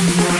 Yeah.